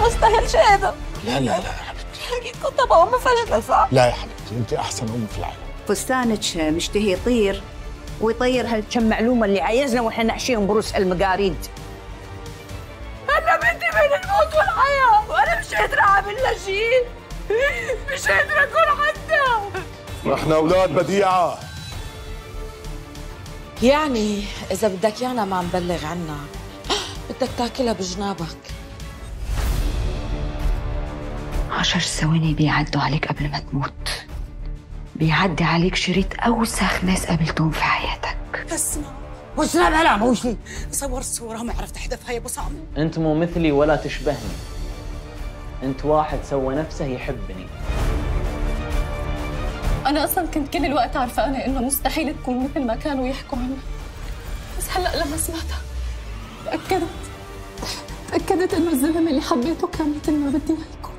بستاهلش هذا. لا لا لا يا حبيبتي. أكيد كنت ابقى ام فاشله صح؟ لا يا حبيبتي أنت أحسن أم في العالم. فستانك مشتهي يطير ويطير هالكم معلومة اللي عايزنا وإحنا نحشيهم بروس المقاريد. أنا بنتي بين الموت والحياة وأنا مش قادرة أعمل لها شيء. مش قادرة أكون حتى إحنا أولاد بديعة. يعني إذا بدك يانا ما نبلغ عنها بدك تاكلها بجنابك. عشر ثواني بيعدوا عليك قبل ما تموت. بيعدي عليك شريط أوسخ ناس قابلتهم في حياتك. اسمع وسنا بلا موشي صورت صورة ما عرفت احذفها يا أبو سامي أنت مو مثلي ولا تشبهني. أنت واحد سوى نفسه يحبني. أنا أصلا كنت كل الوقت عارفانة إنه مستحيل تكون مثل ما كانوا يحكوا عنها. بس هلأ لما سمعتها تأكدت. تأكدت إنه الزلمة اللي حبيته كان مثل ما بدي إياه يكون